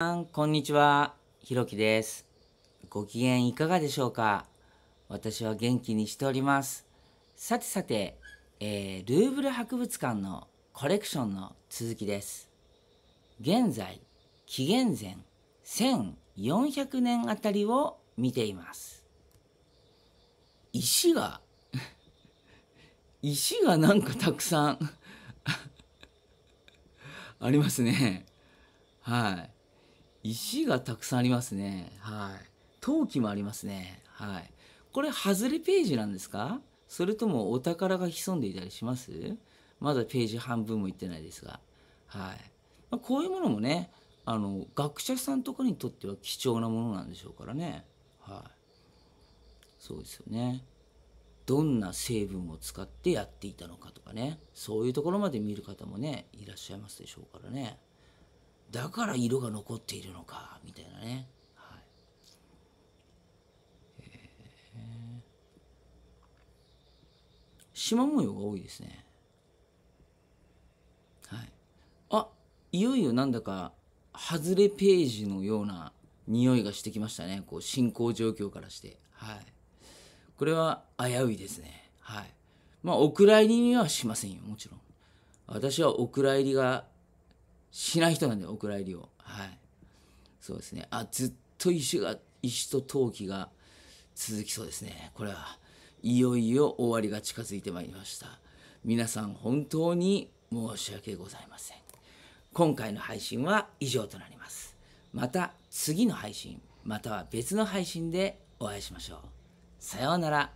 こんにちは。ひろきです。ご機嫌いかがでしょうか？私は元気にしております。さてさて、えールーブル博物館のコレクションの続きです。現在紀元前1400年あたりを見ています。石が 石がなんかたくさん ありますね。はい。石がたくさんありますね。はい。陶器もありますね。はい。これ、外れページなんですか？それともお宝が潜んでいたりします？まだページ半分もいってないですが。はい。まあ、こういうものもね、あの、学者さんとかにとっては貴重なものなんでしょうからね。はい。そうですよね。どんな成分を使ってやっていたのかとかね。そういうところまで見る方もね、いらっしゃいますでしょうからね。だから色が残っているのかみたいなね、はい。えー、縞模様が多いですね。はい。あいよいよなんだか外れページのような匂いがしてきましたね。こう進行状況からして。はい。これは危ういですね。はい。まあお蔵入りにはしませんよもちろん。私はお蔵入りがしない人なんでお蔵入りを。はい。そうですね。あずっと石が石と陶器が続きそうですね。これはいよいよ終わりが近づいてまいりました。皆さん本当に申し訳ございません。今回の配信は以上となります。また次の配信または別の配信でお会いしましょう。さようなら。